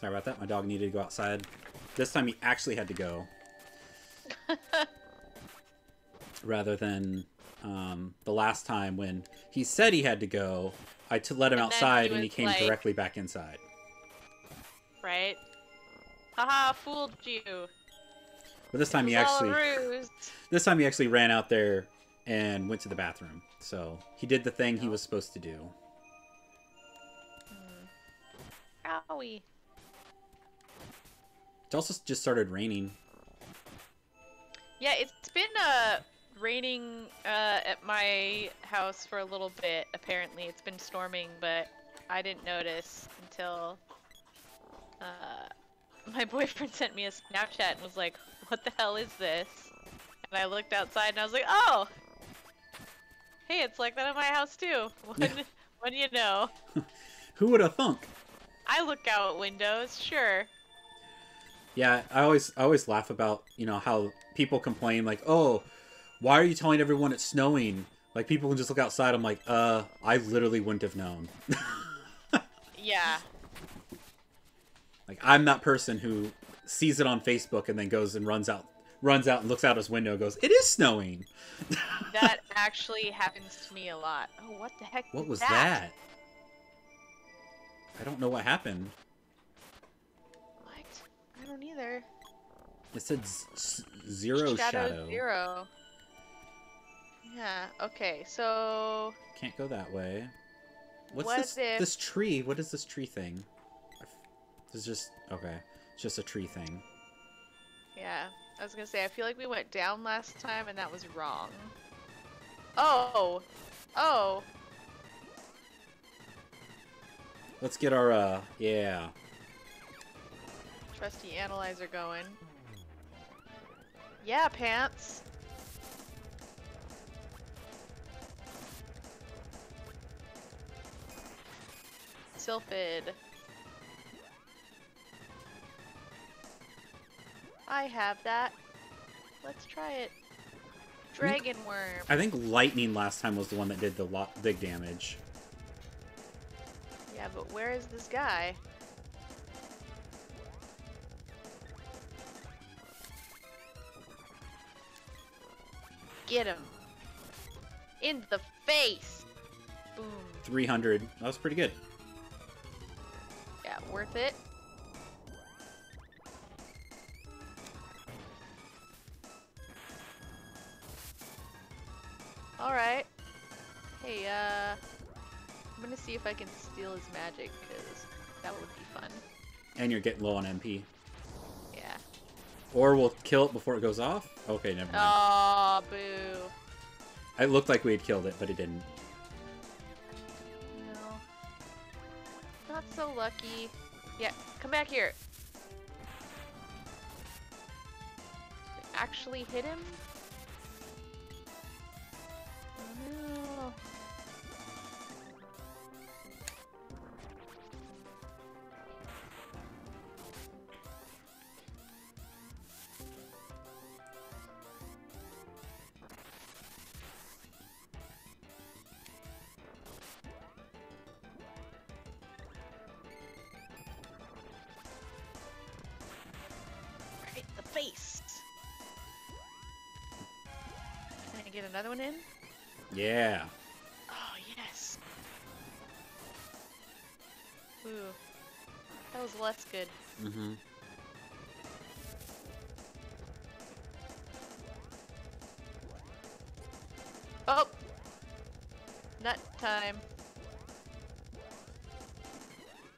Sorry about that. My dog needed to go outside. This time he actually had to go. Rather than um, the last time when he said he had to go, I t- let him And outside he and he came like- directly back inside. Right? Haha, fooled you. But this time he actually this time he actually ran out there and went to the bathroom. So he did the thing he was supposed to do. Owie. It also just started raining. Yeah, it's been uh raining uh at my house for a little bit. Apparently, it's been storming, but I didn't notice until uh my boyfriend sent me a Snapchat and was like, "What the hell is this?" And I looked outside and I was like, "Oh, hey, it's like that at my house too." When, when do you know? Who would have thunk? I look out windows, sure. Yeah, I always I always laugh about you know how people complain like, oh, why are you telling everyone it's snowing? Like people can just look outside. I'm like, uh, I literally wouldn't have known. Yeah. like I'm that person who sees it on Facebook and then goes and runs out, runs out and looks out his window, and goes, it is snowing. That actually happens to me a lot. Oh, what the heck? What was that? I don't know what happened. What? I don't either. It said z- z- zero shadow. zero. Yeah. Okay. So Can't go that way. What's What this? if- This tree? What is this tree thing? It's just okay. It's just a tree thing. yeah, I was gonna say I feel like we went down last time and that was wrong. Oh. Oh. Let's get our uh yeah. Trusty analyzer going. Yeah, pants. Sylphid. I have that. Let's try it. Dragon worm. I think lightning last time was the one that did the lot big damage. Yeah, but where is this guy? Get him. In the face. Boom. 300. That was pretty good. Yeah, worth it. Alright. Hey, uh... I'm gonna see if I can steal his magic, because that would be fun. And you're getting low on MP. Yeah. Or we'll kill it before it goes off. Okay, never mind. Aw, boo. It looked like we had killed it, but it didn't. No. Not so lucky. Yeah, come back here. Actually hit him? Another one in? Yeah. Oh, yes. Ooh. That was less good. Mm-hmm. Oh! Nut time.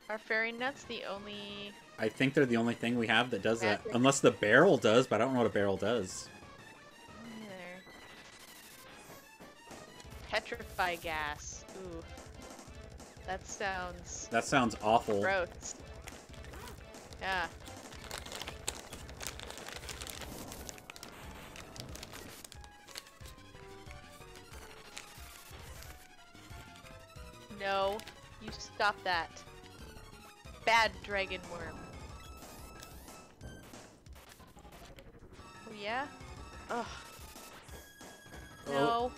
Are fairy nuts the only... I think they're the only thing we have that does that. Unless the barrel does, but I don't know what a barrel does. Petrify gas. Ooh. That sounds That sounds awful. gross. Yeah. No, you stop that. Bad dragon worm. Oh yeah? Ugh. Oh. No.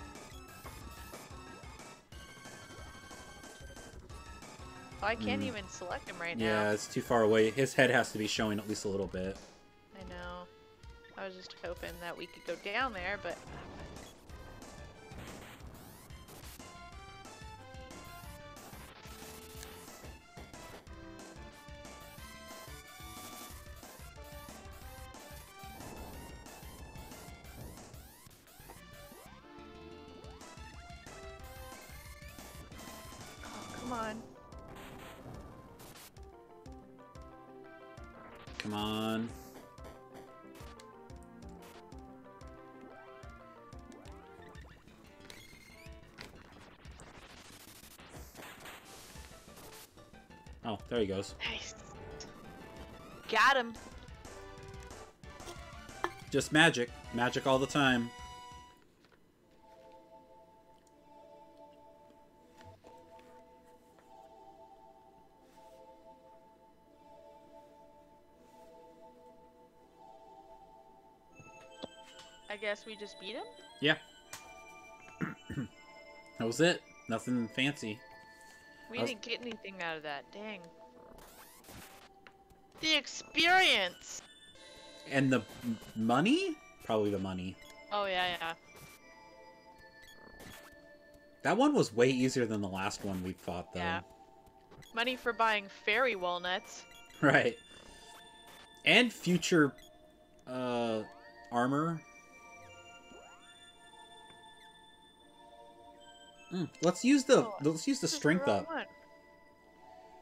I can't Mm. even select him right Yeah, now. Yeah, it's too far away. His head has to be showing at least a little bit. I know. I was just hoping that we could go down there, but there he goes. Nice. Got him. Just magic. Magic all the time. I guess we just beat him? Yeah. that was it. Nothing fancy. We was- didn't get anything out of that. Dang. The experience! And the money? Probably the money. Oh, yeah, yeah. That one was way easier than the last one we fought, though. Yeah. Money for buying fairy walnuts. Right. And future uh armor. Mm, let's use the Oh, let's use the strength wrong up. one.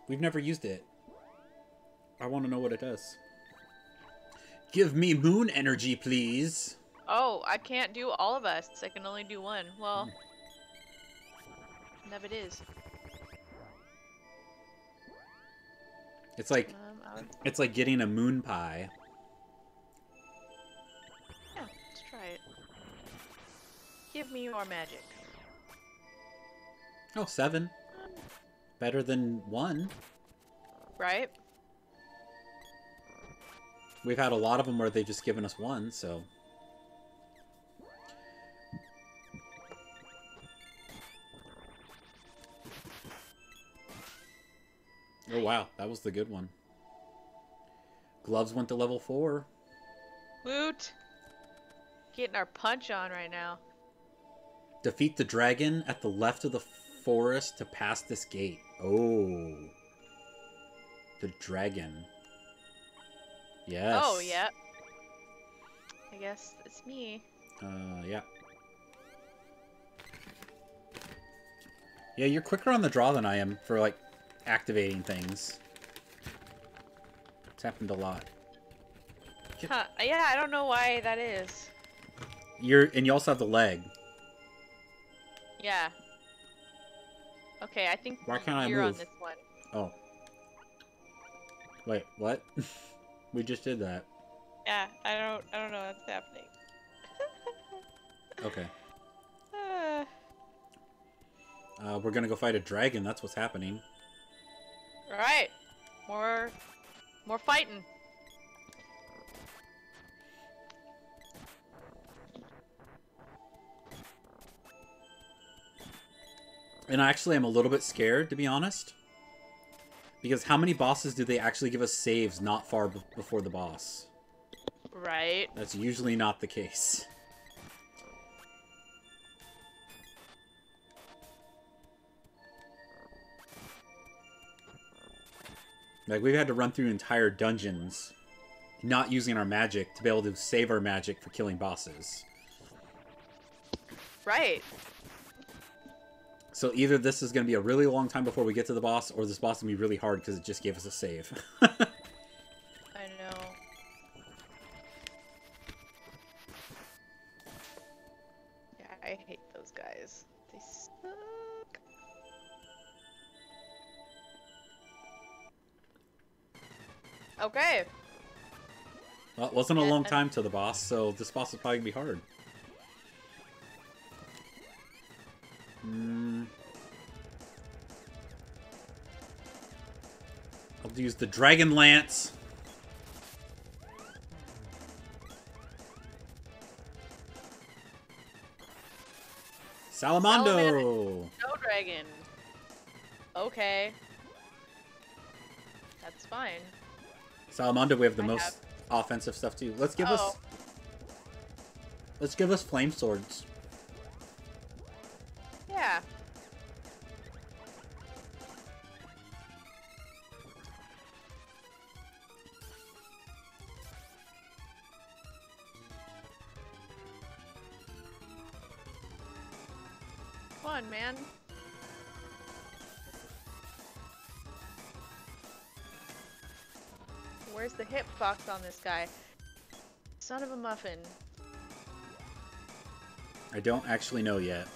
We've never used it. I want to know what it does. Give me moon energy, please. Oh, I can't do all of us. I can only do one. Well, Hmm. never it is. It's like Um, it's like getting a moon pie. yeah, let's try it. Give me your magic. Oh, seven. Better than one. Right? We've had a lot of them where they've just given us one, so. Oh wow, that was the good one. Gloves went to level four. Woot! Getting our punch on right now. Defeat the dragon at the left of the forest to pass this gate. Oh. The dragon. Yes. Oh, yeah. I guess it's me. Uh, yeah. Yeah, you're quicker on the draw than I am for, like, activating things. It's happened a lot. Get- Huh. Yeah, I don't know why that is. You're, and you also have the leg. Yeah. Okay, I think Why can't I you're on move? this one. Oh. Wait, what? we just did that. Yeah, I don't I don't know what's happening. Okay. Uh, Uh, we're gonna go fight a dragon. That's what's happening. Alright. More more fighting. And actually, I'm a little bit scared, to be honest. Because how many bosses do they actually give us saves not far before the boss? Right. That's usually not the case. Like, we've had to run through entire dungeons not using our magic to be able to save our magic for killing bosses. Right. So either this is going to be a really long time before we get to the boss, or this boss is going to be really hard because it just gave us a save. I know. Yeah, I hate those guys. They suck. Okay. well, it wasn't a long time to the boss, so this boss is probably going to be hard. Use the Dragon Lance. Salamando! No dragon. Okay. That's fine. Salamando, we have the I most have- offensive stuff too. Let's give Oh. us. Let's give us flame swords. Man. Where's the hitbox on this guy? Son of a muffin. I don't actually know yet.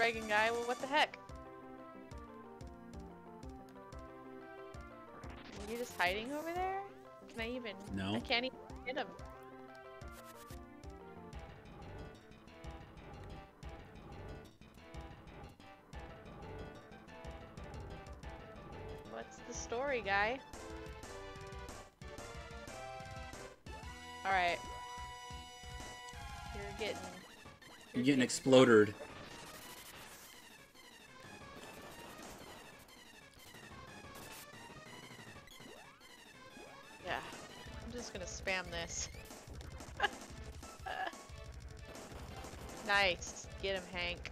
Dragon guy, well, what the heck? Are you just hiding over there? Can I even? No. I can't even hit him. What's the story, guy? Alright. You're getting. You're getting exploded. Him, Hank.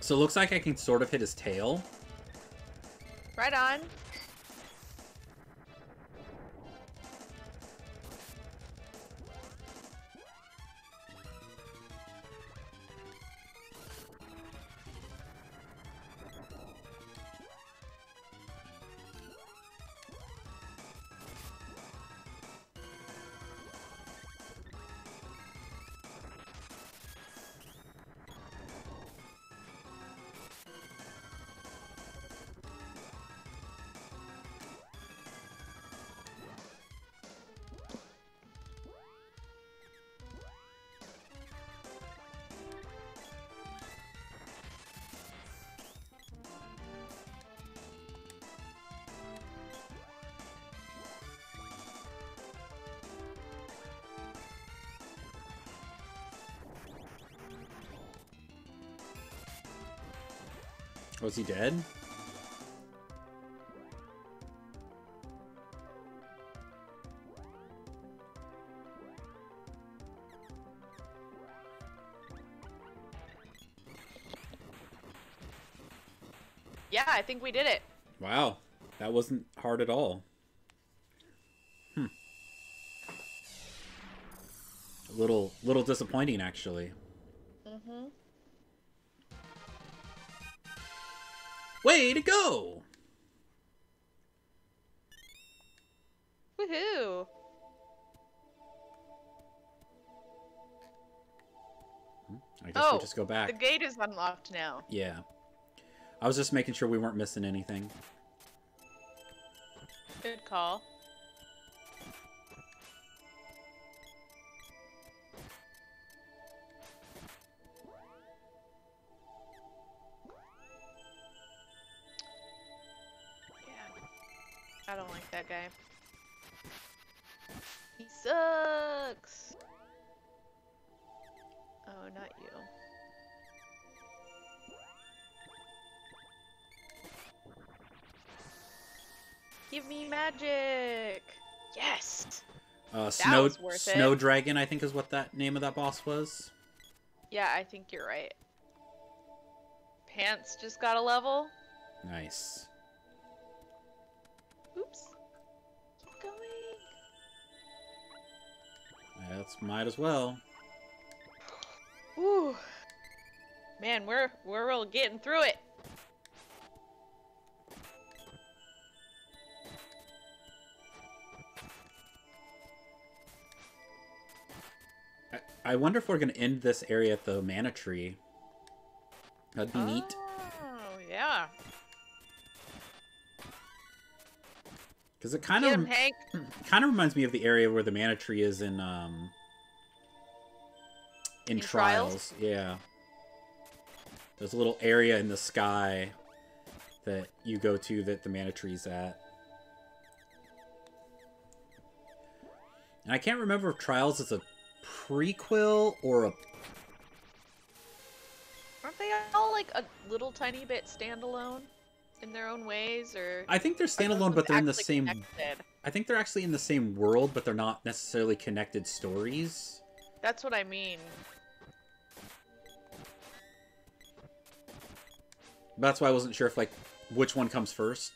So it looks like I can sort of hit his tail. Right on. Was he dead? Yeah, I think we did it. Wow. That wasn't hard at all. Hmm. A little little disappointing actually. Way to go! Woohoo! I guess Oh, we just go back. The gate is unlocked now. Yeah. I was just making sure we weren't missing anything. Good call. I don't like that guy. He sucks. Oh, not you. Give me magic. Yes. Uh, Snow Snow it. Dragon, I think is what that name of that boss was. Yeah, I think you're right. Pants just got a level. Nice. Oops. Keep going. That's might as well. Ooh. Man, we're we're all getting through it. I, I wonder if we're gonna end this area at the mana tree. That'd be oh. neat. Because it kind of kind of reminds me of the area where the mana tree is in um in, In trials. Trials? Yeah. There's a little area in the sky that you go to that the mana tree's at. And I can't remember if Trials is a prequel or a Aren't they all like a little tiny bit standalone in their own ways, or? I think they're standalone, but they're in the same. connected? I think they're actually in the same world, but they're not necessarily connected stories. That's what I mean. That's why I wasn't sure if like which one comes first,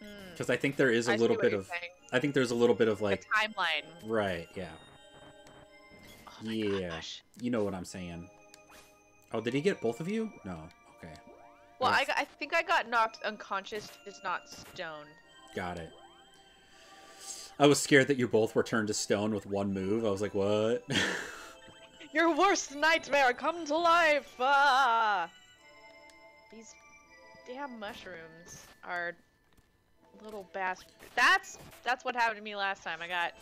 Hmm. because I think there is a I little bit of. saying. I think there's a little bit of like. timeline. Right. Yeah. Oh Yeah. gosh. You know what I'm saying. Oh, did he get both of you? No. Okay. Well, I, got- I think I got knocked unconscious, just not stoned. Got it. I was scared that you both were turned to stone with one move. I was like, what? Your worst nightmare come to life! Ah! These damn mushrooms are little bastards. That's that's what happened to me last time. I got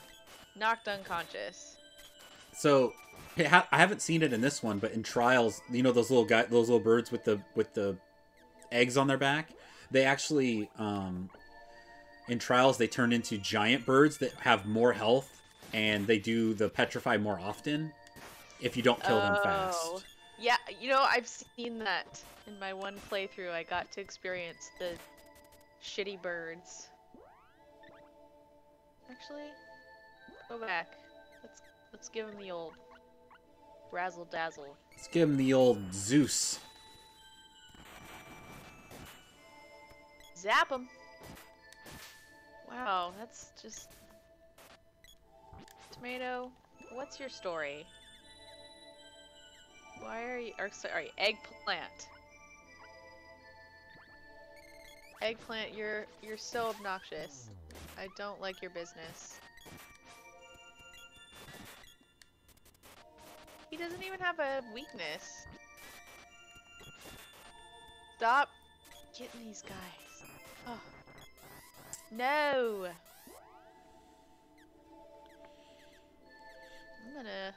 knocked unconscious. So, ha- I haven't seen it in this one, but in Trials, you know those little guy, those little birds with the with the eggs on their back. They actually, um, in Trials, they turn into giant birds that have more health, and they do the petrify more often if you don't kill them Oh. fast. Yeah, you know I've seen that in my one playthrough. I got to experience the shitty birds. Actually, go back. Let's let's give him the old razzle dazzle. Let's give him the old Zeus. Zap him. Wow, that's just tomato. What's your story? Why are you? Or sorry, eggplant. Eggplant, you're you're so obnoxious. I don't like your business. He doesn't even have a weakness. Stop getting these guys. No. I'm gonna.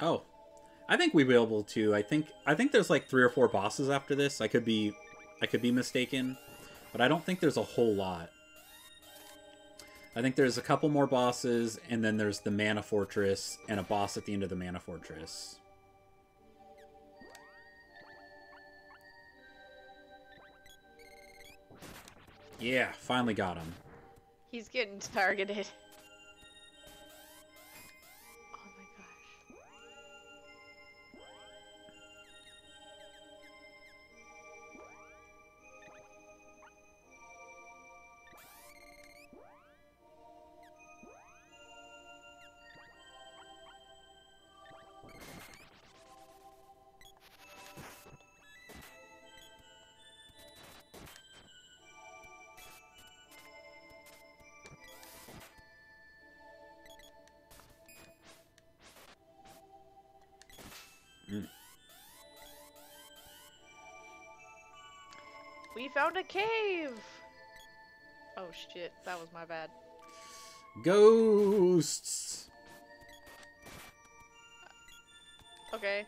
Oh, I think we'd be able to. I think I think there's like three or four bosses after this. I could be, I could be mistaken, but I don't think there's a whole lot. I think there's a couple more bosses, and then there's the Mana Fortress and a boss at the end of the Mana Fortress. Yeah, finally got him. He's getting targeted. Found a cave! Oh shit, that was my bad. Ghosts. Okay.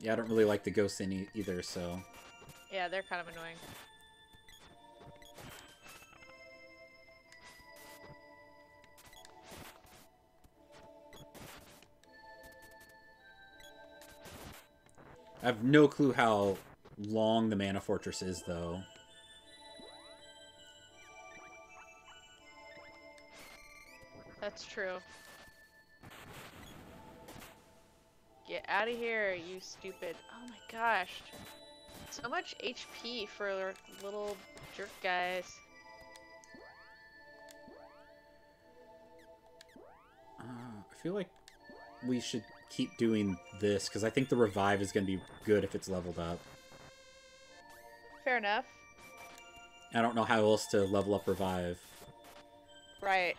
Yeah, I don't really like the ghosts e- either, so. Yeah, they're kind of annoying. I have no clue how long the Mana Fortress is, though. That's true. Get out of here, you stupid. Oh my gosh. So much HP for little jerk guys. Uh, I feel like we should keep doing this because I think the revive is going to be good if it's leveled up. Fair enough. I don't know how else to level up revive. Right.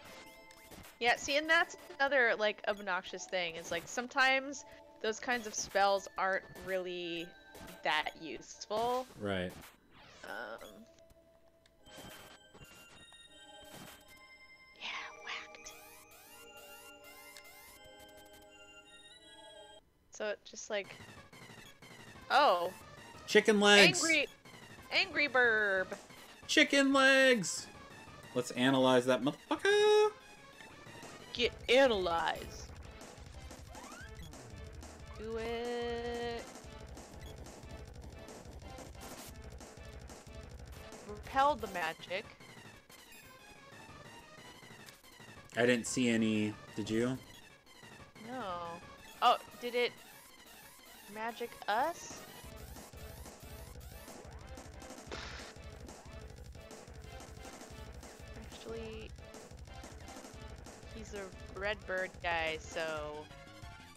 Yeah, see, and that's another like obnoxious thing. Is like sometimes those kinds of spells aren't really that useful. Right. Um. Yeah, whacked. So it just like. Oh, Chicken legs. angry, angry burb. Chicken legs. Let's analyze that motherfucker. Get analyzed. Do it. Repelled the magic. I didn't see any. Did you? No. Oh, did it magic us? He's a red bird guy, so.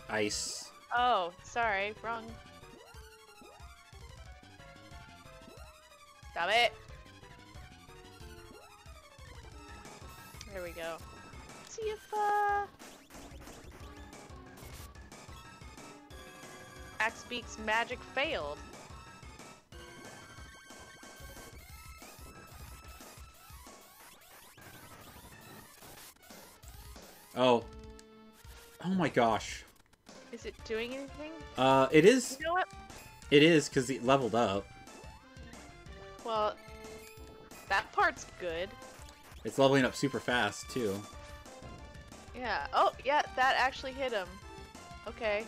Ice. Oh, sorry, wrong. Stop it! There we go. Let's see if, uh... Axebeak's magic failed. Oh. Oh my gosh. Is it doing anything? Uh, it is. You know what? It is because it leveled up. Well, that part's good. It's leveling up super fast too. Yeah. Oh, yeah, that actually hit him. Okay.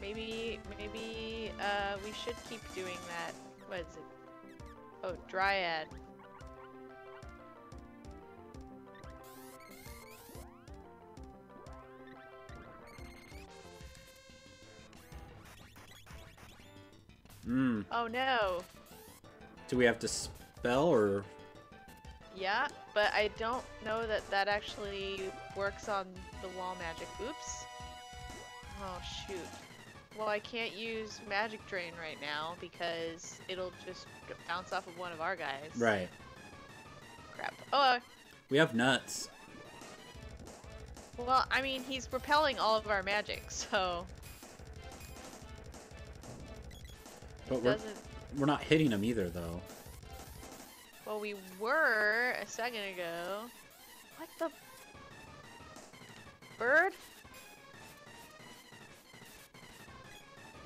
Maybe, maybe, uh, we should keep doing that. What is it? Oh, Dryad. Hmm. Oh no. Do we have to spell or? Yeah, but I don't know that that actually works on the wall magic. Oops. Oh shoot. Well, I can't use Magic Drain right now because it'll just bounce off of one of our guys. Right. Crap. Oh, uh, We have nuts. well, I mean, he's repelling all of our magic, so But it we're doesn't. we're not hitting them either though. Well, we were a second ago. What the? Bird?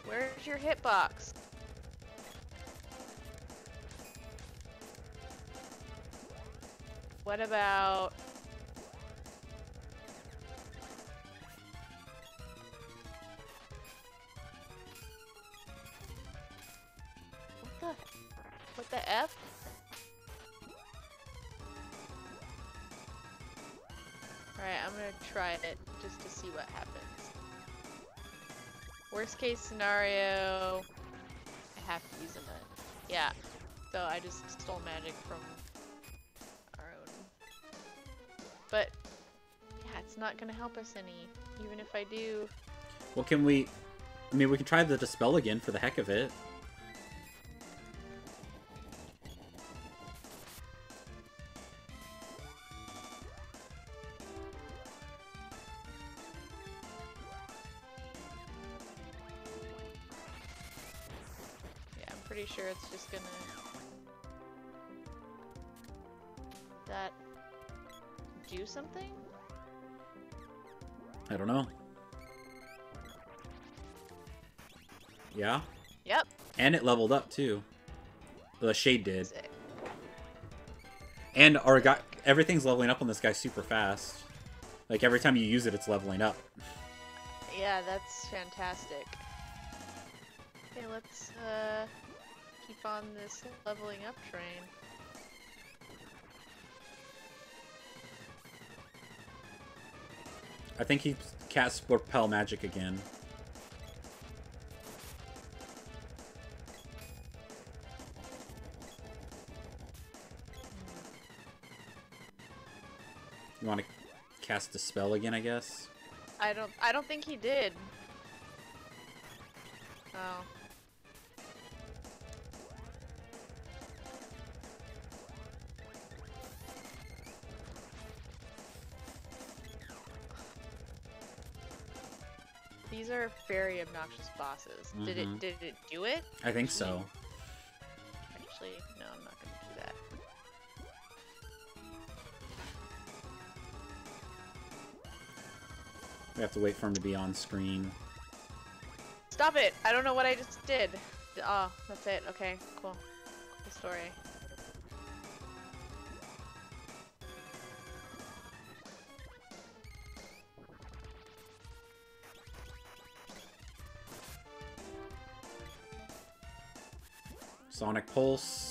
Where's your hitbox? What about... just to see what happens. Worst case scenario, I have to use a nut. Yeah, so I just stole magic from our own. But, yeah, it's not gonna help us any, even if I do. Well, can we? I mean, we can try the dispel again for the heck of it. I don't know. Yeah, Yep. and it leveled up too. The shade did, Sick. and our guy, everything's leveling up on this guy super fast. Like every time you use it, it's leveling up. Yeah, that's fantastic. Okay, let's uh, keep on this leveling up train. I think he cast repel magic again. You want to cast a spell again, I guess? I don't. I don't think he did. Oh. These are very obnoxious bosses. Did Mhm. it did it do it? I think so. Actually, no, I'm not gonna do that. We have to wait for him to be on screen. Stop it! I don't know what I just did. Oh, that's it. Okay, cool. Cool story. Sonic Pulse.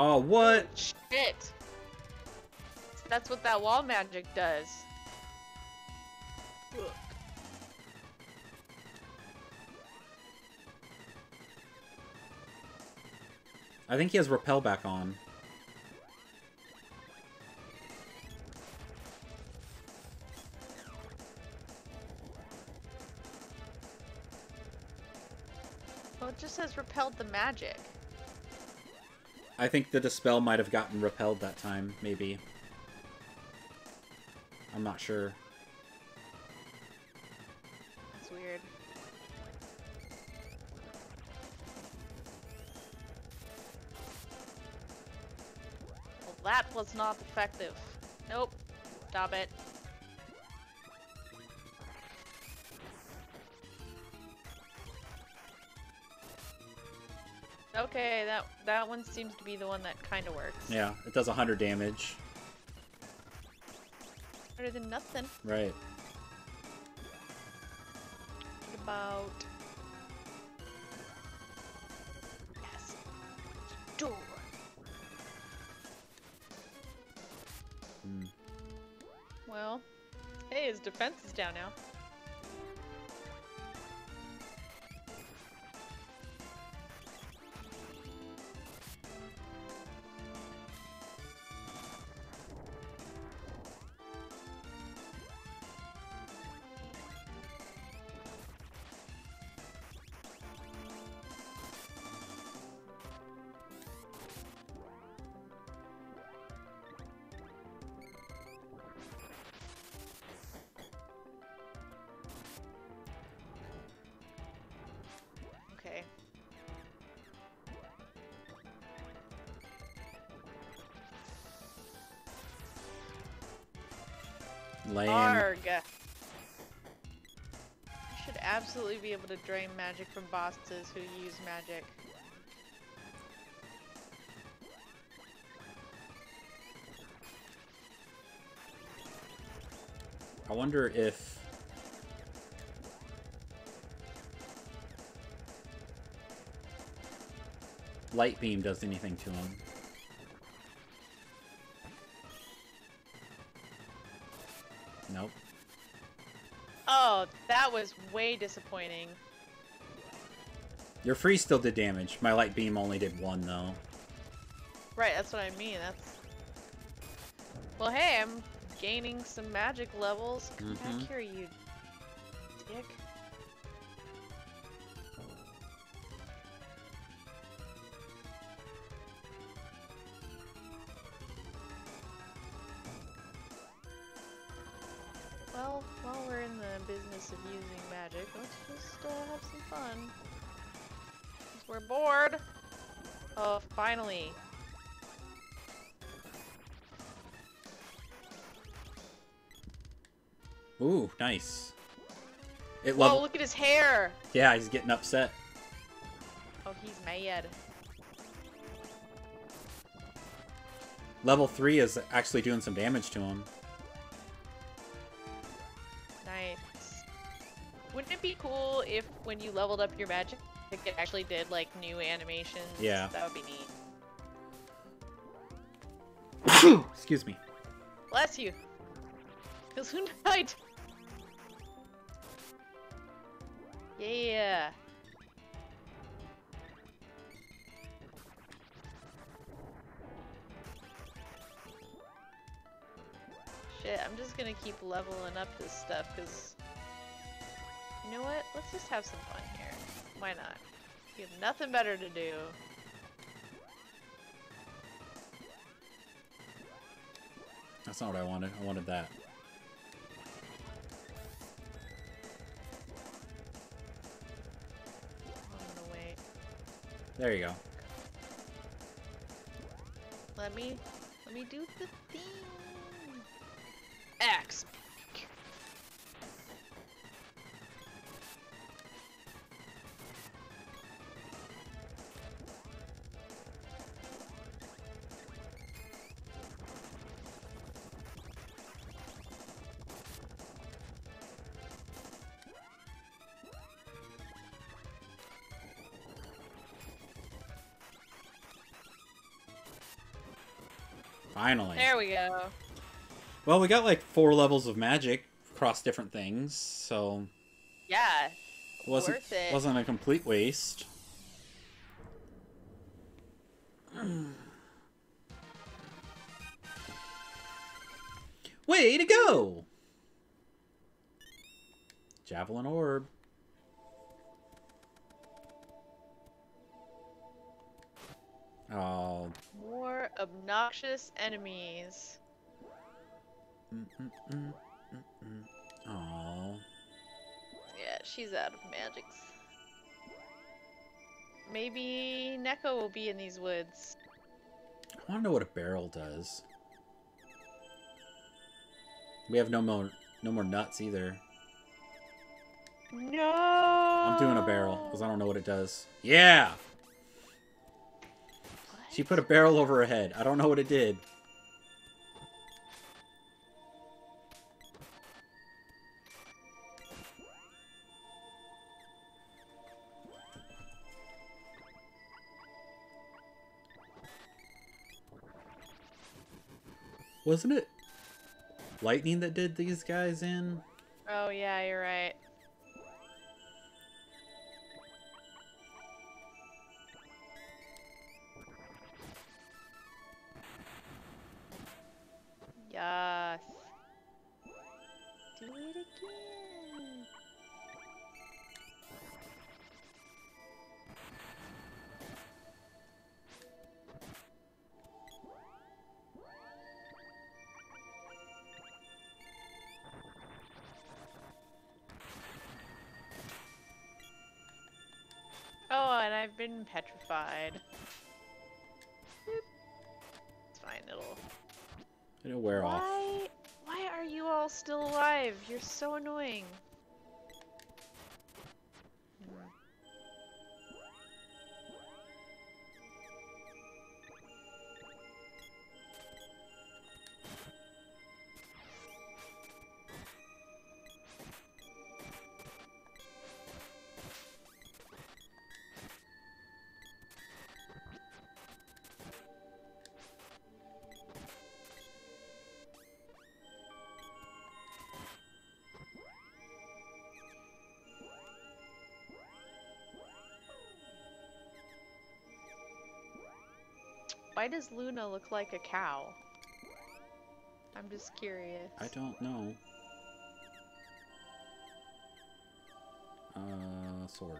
Oh, what? Shit! That's what that wall magic does. Ugh. I think he has repel back on. Well, it just says repelled the magic. I think the dispel might have gotten repelled that time, maybe. I'm not sure. That's weird. Well, that was not effective. Nope. Stop it. That one seems to be the one that kind of works. Yeah, it does 100 damage. Better than nothing. Right. What about? Yes. Door. Hmm. Well, hey, his defense is down now. Lame. Arg. You should absolutely be able to drain magic from bosses who use magic. I wonder if... Light Beam does anything to him. Was way disappointing. Your freeze still did damage. My light beam only did one though. Right, that's what I mean. That's. Well, hey, I'm gaining some magic levels. Come Mhm. back here, you dick. Ooh, nice. It Whoa, level. look at his hair! Yeah, he's getting upset. Oh, he's mad. Level three is actually doing some damage to him. Nice. Wouldn't it be cool if when you leveled up your magic, it actually did like new animations? Yeah. That would be neat. Excuse me. Bless you. Because who died? Yeah. Shit, I'm just gonna keep leveling up this stuff because you know what? Let's just have some fun here. Why not? You have nothing better to do. That's not what I wanted. I wanted that. There you go. Let me, let me do the thing. Axe. Finally. There we go. Well, we got like four levels of magic across different things, so Yeah. wasn't Worth it. wasn't a complete waste. Way to go! Javelin orb. Obnoxious enemies. Oh. Yeah, she's out of magics. Maybe Neko will be in these woods. I want to know what a barrel does. We have no more no more nuts either. No. I'm doing a barrel because I don't know what it does. Yeah, she put a barrel over her head. I don't know what it did. Wasn't it lightning that did these guys in? Oh yeah, you're right. Yes. Do it again. Oh, and I've been petrified. Boop. It's fine, it'll It'll wear off. why? Why are you all still alive? You're so annoying. Why does Luna look like a cow? I'm just curious. I don't know. Uh, sword.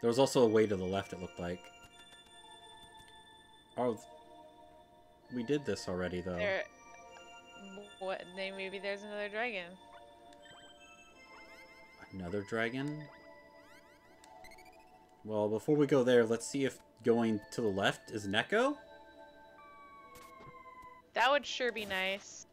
There was also a way to the left, it looked like. Oh, we did this already, though. There. What? Then maybe there's another dragon. Another dragon? Well, before we go there, let's see if going to the left is Neko. That would sure be nice.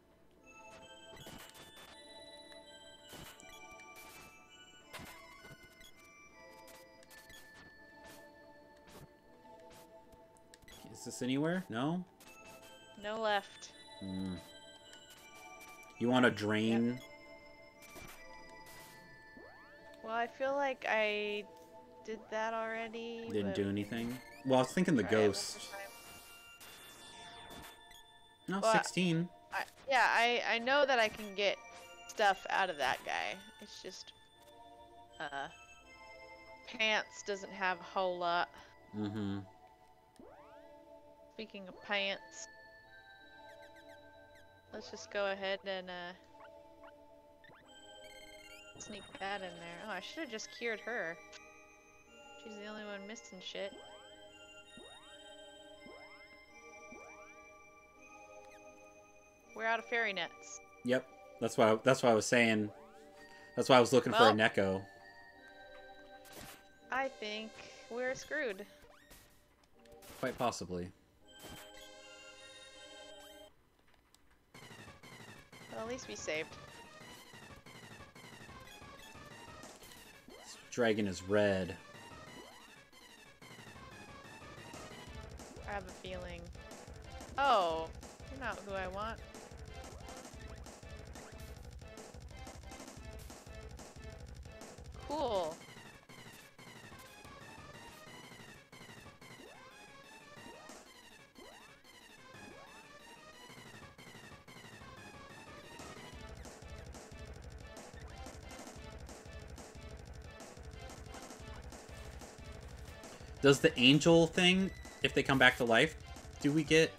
This anywhere? No? No left. Hmm. You want to drain? Well, I feel like I did that already. Didn't do anything? Well, I was thinking the try it one more ghost. No, Well, 16. I, yeah, I I know that I can get stuff out of that guy. It's just uh pants doesn't have a whole lot. Mm-hmm. Speaking of pants, let's just go ahead and uh sneak that in there. Oh, I should have just cured her. She's the only one missing shit. We're out of fairy nets. Yep. That's why. That's why I was saying. That's why I was looking for a Well- Neko. I think we're screwed. Quite possibly. Well, at least we saved. This dragon is red. I have a feeling. Oh, you're not who I want. Cool. Does the angel thing, if they come back to life, do we get?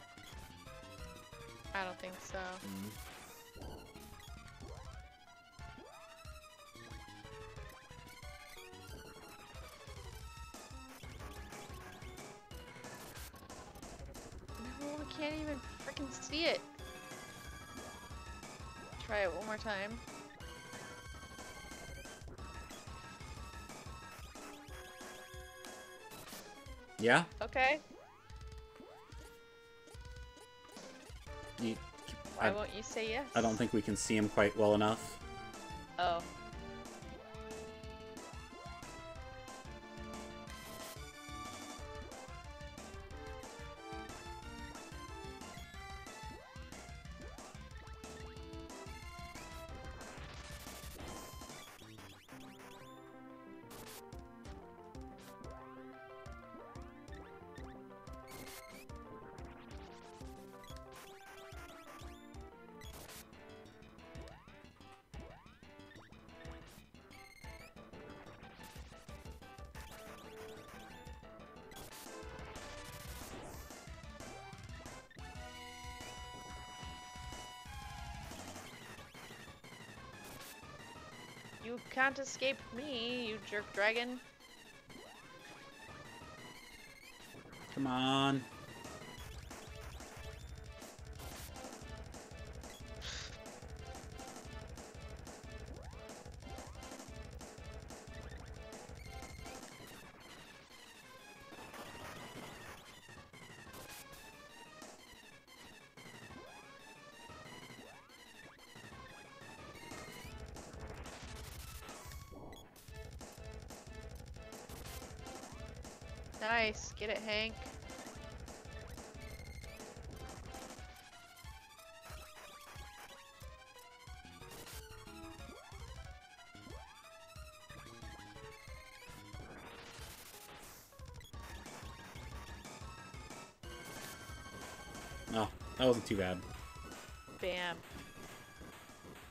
Okay. You, Why I, won't you say yes? I don't think we can see him quite well enough. You can't escape me, you jerk dragon. Come on. Nice. Get it, Hank. Oh, that wasn't too bad. Bam.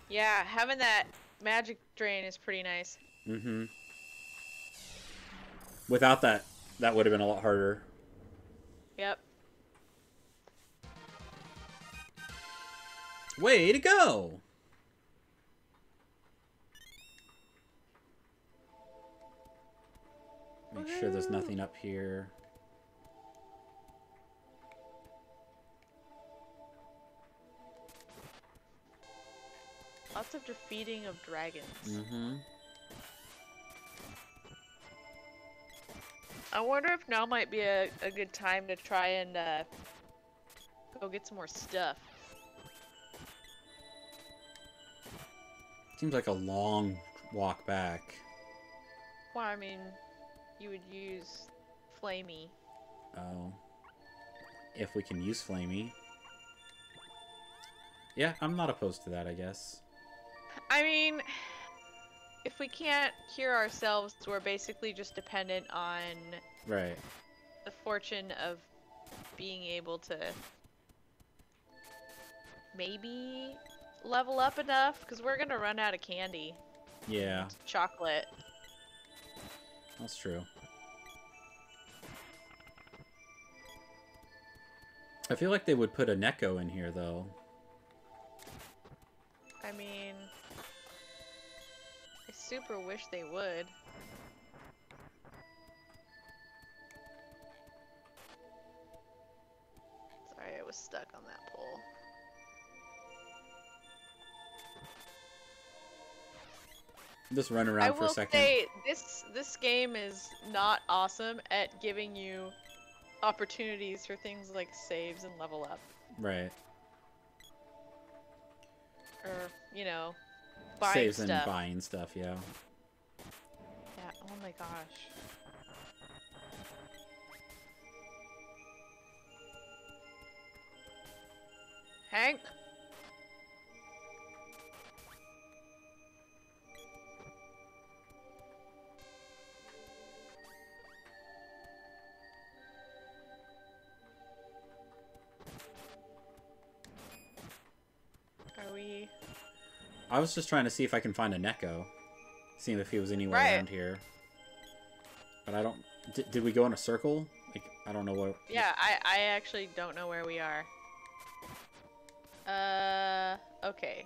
Yeah, having that magic drain is pretty nice. Mm-hmm. Without that, that would have been a lot harder. Yep. Way to go! Make sure there's nothing up here. Lots of defeating of dragons. Mm-hmm. I wonder if now might be a, a good time to try and uh, go get some more stuff. Seems like a long walk back. Well, I mean, you would use Flamey. Oh. if we can use Flamey. Yeah, I'm not opposed to that, I guess. I mean, if we can't cure ourselves, we're basically just dependent on Right. the fortune of being able to maybe level up enough because we're gonna run out of candy, Yeah, chocolate. that's true. I feel like they would put a Neko in here, though. I mean, super wish they would. Sorry, I was stuck on that pole. Just run I around for a second. I will say this this game is not awesome at giving you opportunities for things like saves and level up, Right. or you know, buying Saves stuff. and buying stuff, yeah. Yeah. Oh my gosh. Hank. I was just trying to see if I can find a Neko. Seeing if he was anywhere Right. around here. But I don't... Did, did we go in a circle? Like, I don't know what... Yeah, I I actually don't know where we are. Uh, okay.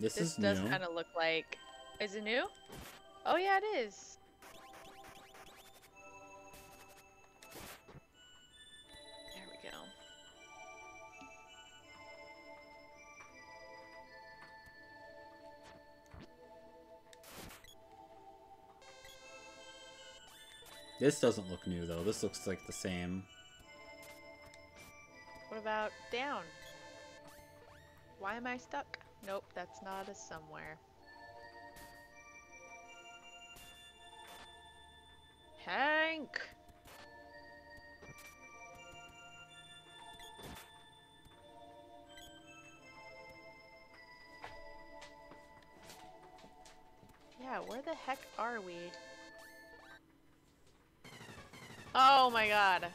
This, is new This does kind of look like. Is it new? Oh yeah, it is. This doesn't look new, though. This looks like the same. What about down? Why am I stuck? Nope, that's not a somewhere. Hank! Yeah, where the heck are we? Oh my god.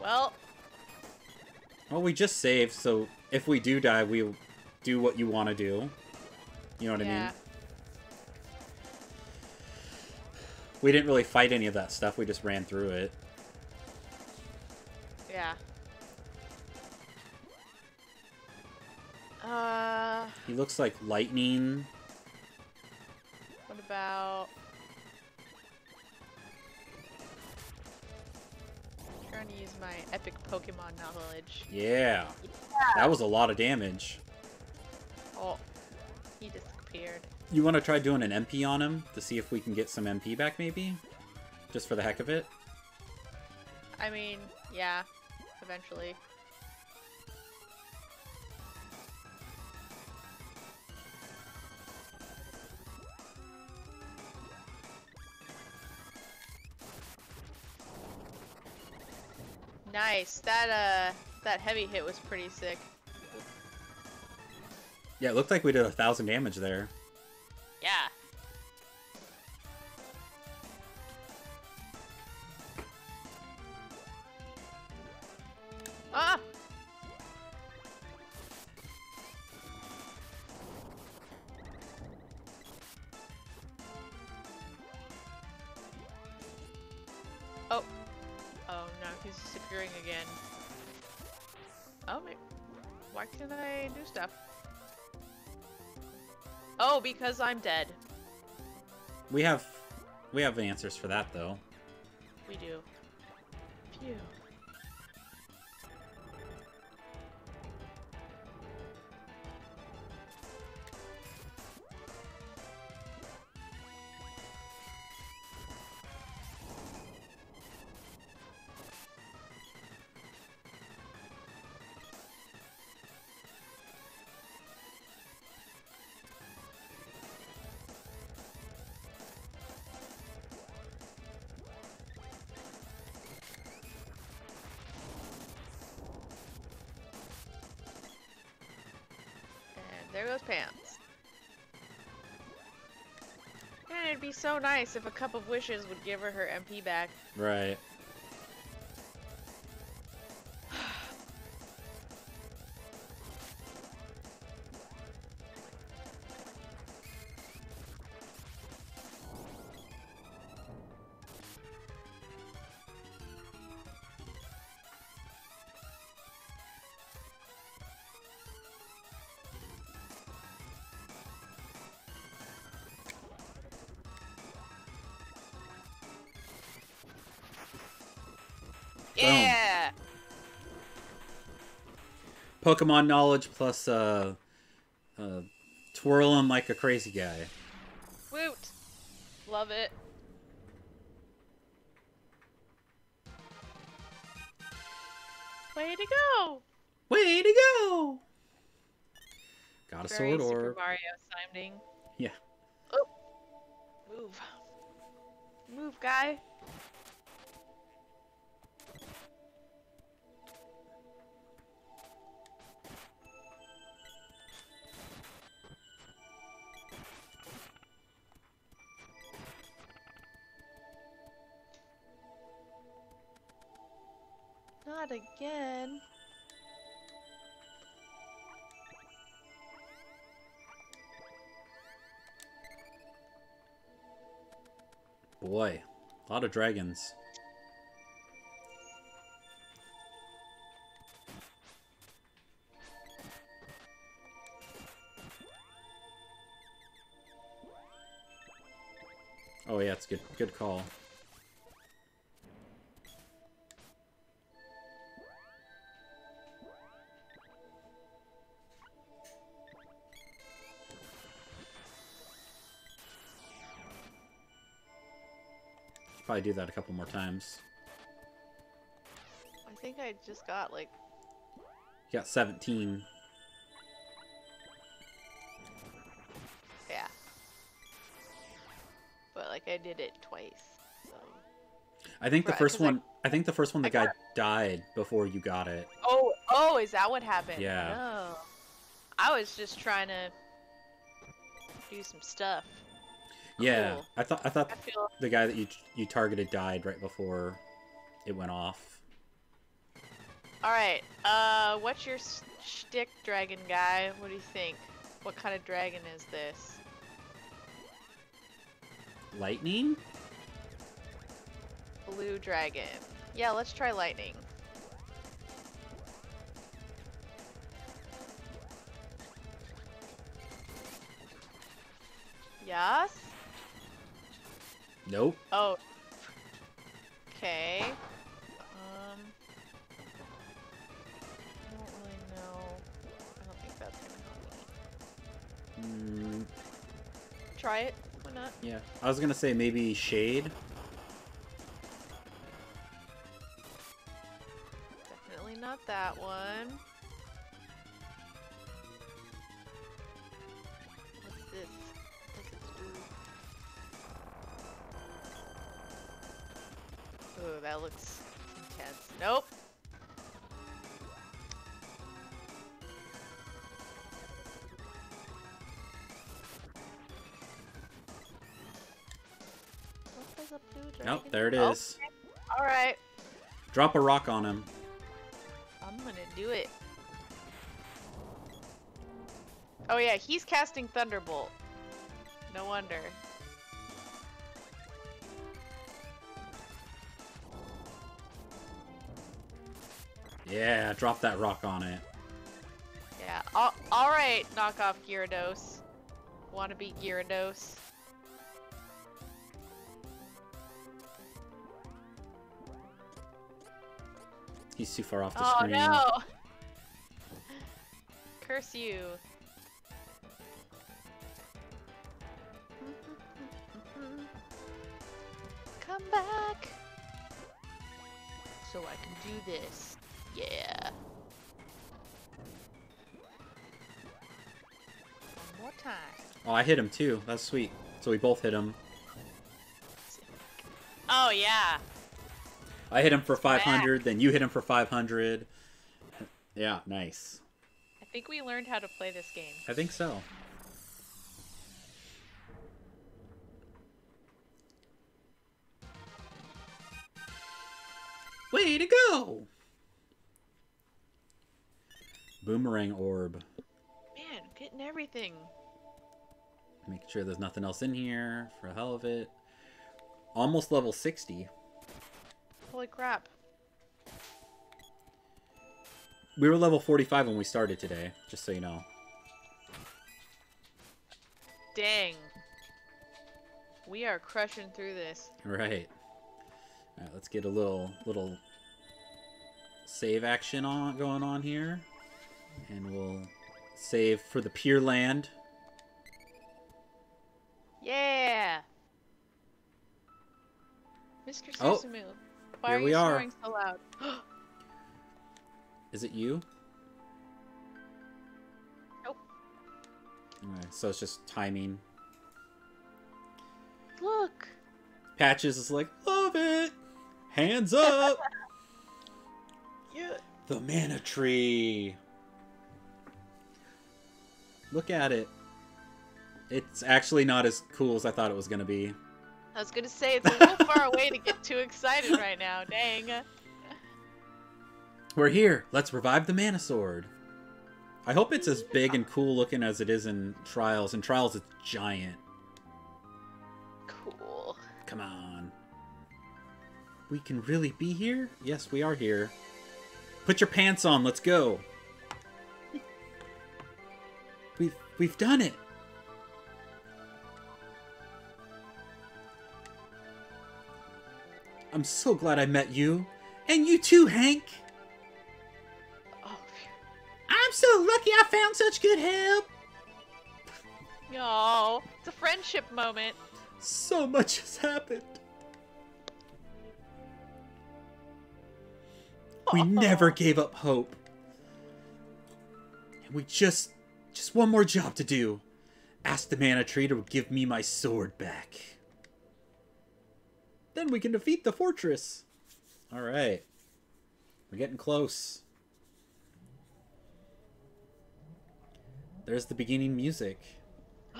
Well, Well, we just saved, so if we do die, we'll do what you want to do. You know what I yeah. mean? We didn't really fight any of that stuff. We just ran through it. Yeah. Uh, He looks like lightning. Knowledge. Yeah. That was a lot of damage. Oh, he disappeared. You want to try doing an MP on him to see if we can get some MP back, maybe? Just for the heck of it? I mean, yeah, eventually. Nice. That uh that heavy hit was pretty sick. Yeah, it looked like we did a thousand damage there. Yeah. Ah! Oh. Oh no, he's disappearing again. Oh, maybe. Why can't I do stuff? Oh, because I'm dead. We have we have answers for that though. We do. Phew. Be so nice if a cup of wishes would give her her MP back. Right. Pokemon knowledge plus uh, uh, twirling like a crazy guy. Woot! Love it. Way to go! Way to go! Got a Very sword Super or Mario sounding. Yeah. Oh! Move. Move, guy. Not again. boy, a lot of dragons. Oh yeah, it's good. Good call. Probably do that a couple more times. I think I just got like You got 17. yeah. But like I did it twice. So I think the Right, first 'cause I- one. I think the first one, the I guy died before you got it. Oh, oh, is that what happened? Yeah. No. I was just trying to do some stuff. Yeah, Cool. I thought I thought I feel the guy that you you targeted died right before it went off. All right. Uh, what's your shtick, dragon guy? What do you think? What kind of dragon is this? Lightning? Blue dragon. Yeah, let's try lightning. Yes. Nope. Oh. Okay. Um. I don't really know. I don't think that's gonna help me. Mm, Try it. Why not? yeah, I was gonna say maybe shade. Nope, there it is. All right. Drop a rock on him. I'm gonna do it. Oh yeah, he's casting Thunderbolt. No wonder. Yeah, drop that rock on it. Yeah. All, all right, knock off Gyarados. Wanna be Gyarados? Too far off the Oh screen. no! Curse you. Come back! So I can do this. Yeah. One more time. Oh, I hit him too. That's sweet. So we both hit him. Oh yeah. I hit him for 500, then you hit him for 500. Yeah, nice. I think we learned how to play this game. I think so. Way to go! Boomerang orb. Man, getting everything. Making sure there's nothing else in here for the hell of it. Almost level 60. Holy crap. We were level 45 when we started today, just so you know. Dang. We are crushing through this. Right. All right, let's get a little little save action on going on here, and we'll save for the Pure Land. Yeah. Mr. Oh, Susumu, why here are we you are. snoring so loud? Is it you? Nope. Okay, so it's just timing. Look. Patches is like, love it. Hands up. Yeah. the mana tree. Look at it. It's actually not as cool as I thought it was gonna be. I was gonna say it's a little far away to get too excited right now. Dang. We're here. Let's revive the mana sword. I hope it's as big and cool looking as it is in Trials. In Trials, it's giant. Cool. Come on. We can really be here? Yes, we are here. Put your pants on. Let's go. We've we've done it. I'm so glad I met you. And you too, Hank. Oh. I'm so lucky I found such good help. No, it's a friendship moment. So much has happened. We never gave up hope. And we just just one more job to do. Ask the mana tree to give me my sword back. Then we can defeat the fortress. All right. We're getting close. There's the beginning music.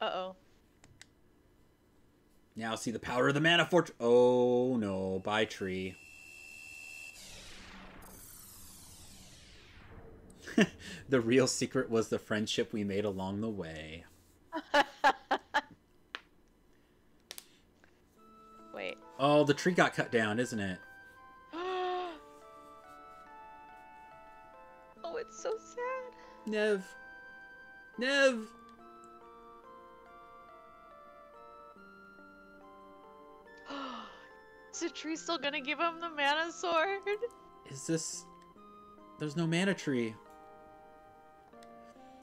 Uh-oh. Now see the power of the mana fortress. Oh no, bye tree. the real secret was the friendship we made along the way. Oh, the tree got cut down, isn't it? oh, it's so sad. Nev. Nev. Is the tree still gonna give him the mana sword? Is this. There's no mana tree.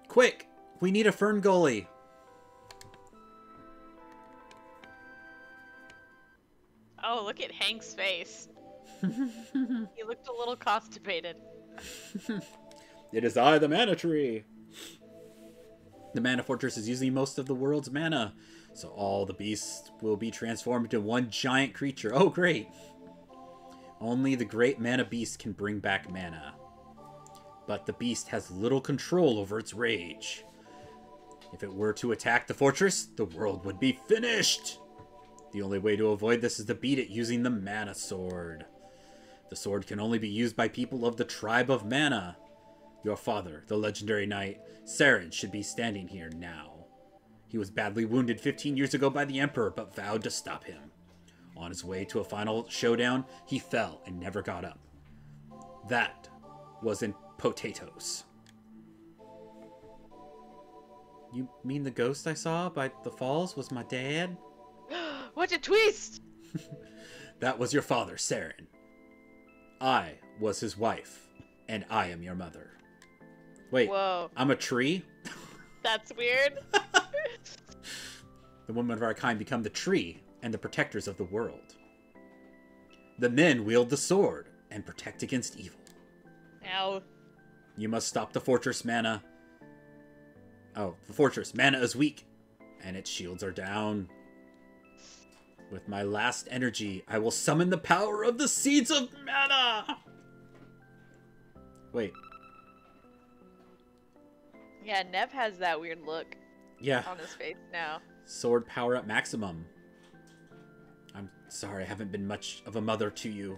Quick! We need a fern gully. Oh, look at Hank's face. he looked a little constipated. It is I, the Mana Tree. The Mana Fortress is using most of the world's mana, so all the beasts will be transformed into one giant creature. Oh, great! Only the great Mana Beast can bring back mana. But the beast has little control over its rage. If it were to attack the fortress, the world would be finished! The only way to avoid this is to beat it using the Mana Sword. The sword can only be used by people of the tribe of Mana. Your father, the legendary knight, Serin, should be standing here now. He was badly wounded 15 years ago by the Emperor, but vowed to stop him. On his way to a final showdown, he fell and never got up. That was in Potatoes. You mean the ghost I saw by the falls was my dad? What a twist! That was your father, Serin. I was his wife, and I am your mother. Wait, Whoa, I'm a tree? that's weird. The women of our kind become the tree and the protectors of the world. The men wield the sword and protect against evil. Ow. You must stop the fortress mana. Oh, the fortress mana is weak, and its shields are down. With my last energy, I will summon the power of the seeds of mana. Wait. Yeah, Nev has that weird look Yeah. on his face now. Sword power up maximum. I'm sorry, I haven't been much of a mother to you.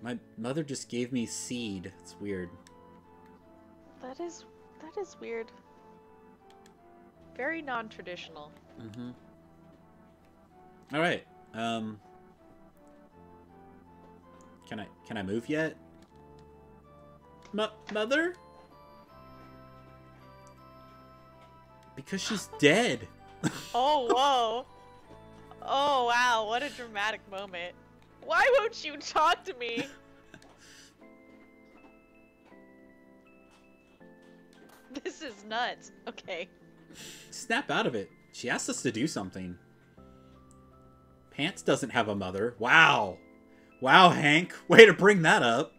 My mother just gave me seed. It's weird. That is that is weird. Very non-traditional. Mm-hmm. All right. Um. Can I can I move yet? Mo- mother? Because she's dead. Oh whoa! Oh wow! What a dramatic moment. Why won't you talk to me? this is nuts. Okay. Snap out of it. She asked us to do something. Pants doesn't have a mother. Wow. Wow, Hank. Way to bring that up.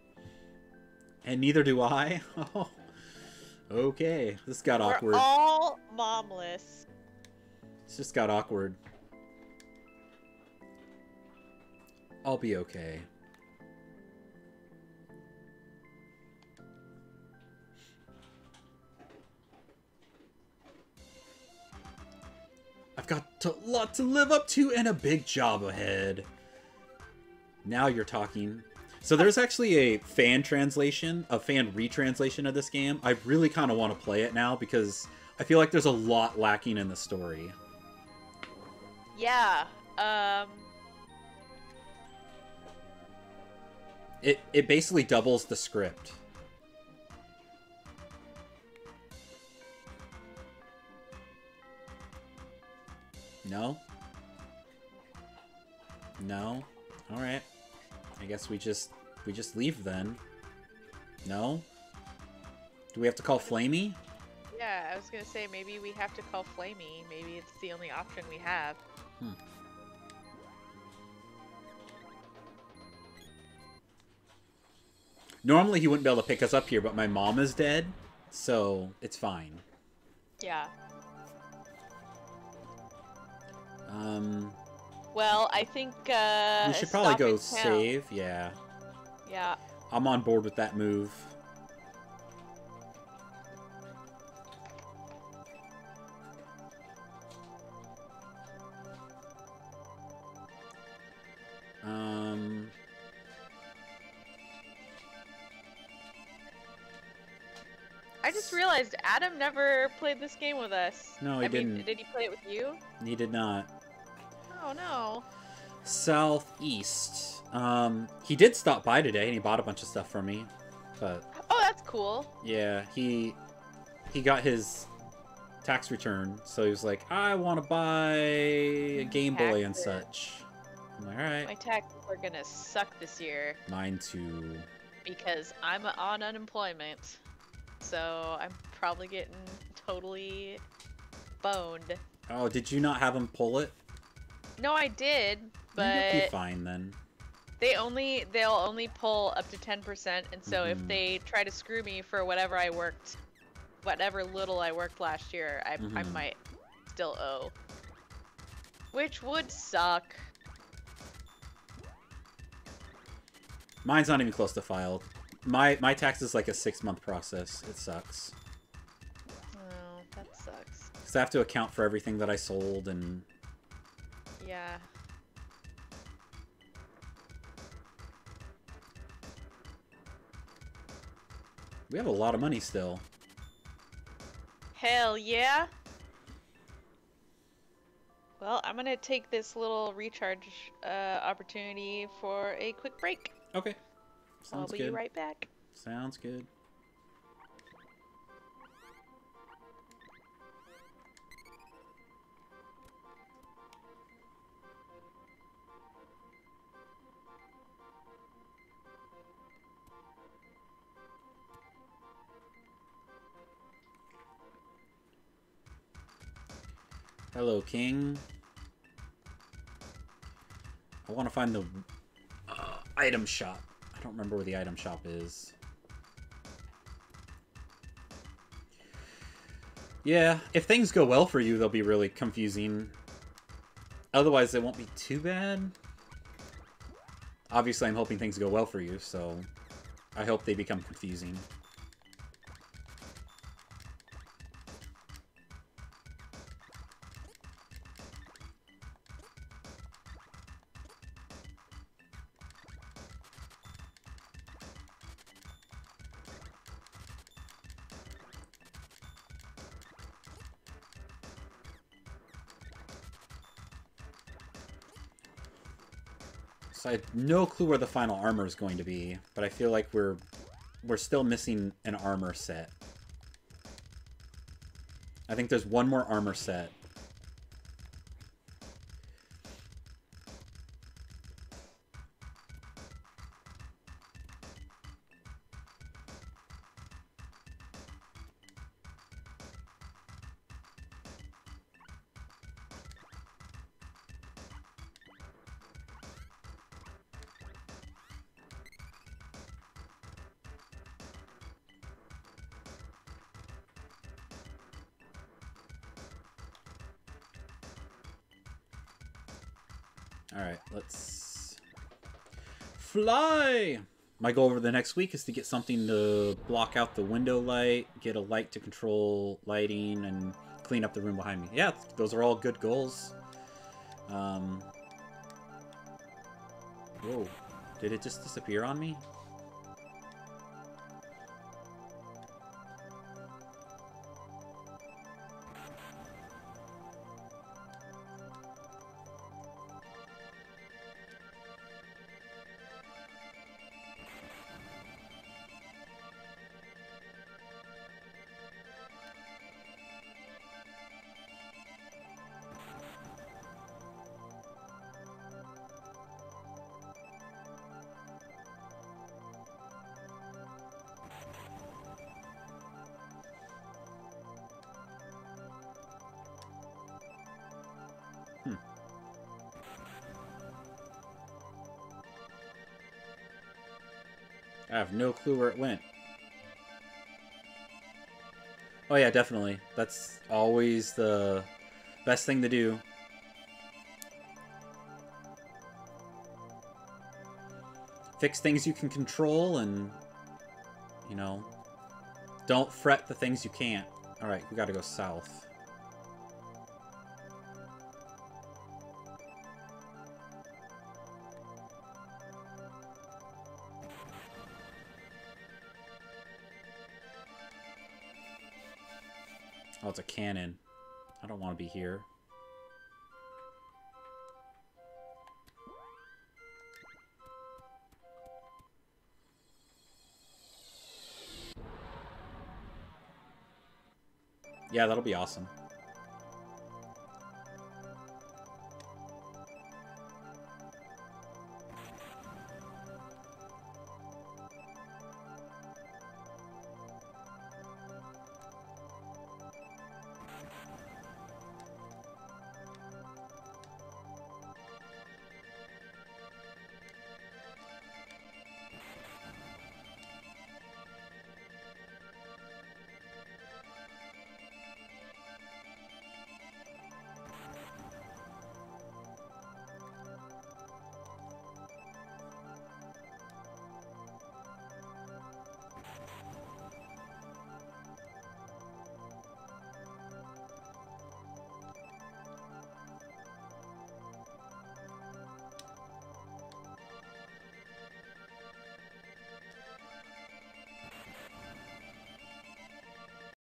And neither do I. Oh. Okay. This got awkward. We're all momless. This just got awkward. I'll be okay. I've got a lot to live up to and a big job ahead. Now you're talking. So there's actually a fan translation, a fan retranslation of this game. I really kind of want to play it now because I feel like there's a lot lacking in the story. Yeah. Um. It it basically doubles the script. No? No? Alright. I guess we just we just leave then. No? Do we have to call Flamey? Yeah, I was gonna say maybe we have to call Flamey. Maybe it's the only option we have. Hmm. Normally he wouldn't be able to pick us up here, but my mom is dead, so it's fine. Yeah. Um Well, I think uh. we should probably go save, yeah. Yeah. I'm on board with that move. Um, I just realized Adam never played this game with us. No, he I didn't. did he play it with you? he did not. Oh no. Southeast. Um, he did stop by today and he bought a bunch of stuff for me, but Oh, that's cool. yeah, he he got his tax return, so he was like, I want to buy a Game Boy and such. I'm like, all right, My taxes are gonna suck this year mine too. because I'm on unemployment. So I'm probably getting totally boned. Oh, did you not have him pull it? No, I did, but. You'll be fine then. they only they'll only pull up to 10%, and so if Mhm. they try to screw me for whatever I worked, whatever little I worked last year, I, I Mhm. might still owe. Which would suck. Mine's not even close to filed. My my tax is like a six month process. It sucks. Oh, that sucks. Cause I have to account for everything that I sold and Yeah. we have a lot of money still. Hell yeah. Well, I'm gonna take this little recharge uh, opportunity for a quick break. Okay. Sounds I'll be good. right back. Sounds good. Hello, King. I want to find the uh, item shop. I don't remember where the item shop is. Yeah, if things go well for you, they'll be really confusing. Otherwise, they won't be too bad. Obviously, I'm hoping things go well for you, so... I hope they become confusing. So I have no clue where the final armor is going to be, but I feel like we're we're still missing an armor set. I think there's one more armor set. My goal over the next week is to get something to block out the window light, get a light to control lighting, and clean up the room behind me. Yeah, those are all good goals. Um, whoa, did it just disappear on me? I have no clue where it went. Oh yeah, definitely. That's always the best thing to do. Fix things you can control and, you know, don't fret the things you can't. Alright, we gotta go south. It's a cannon. I don't want to be here. Yeah, that'll be awesome.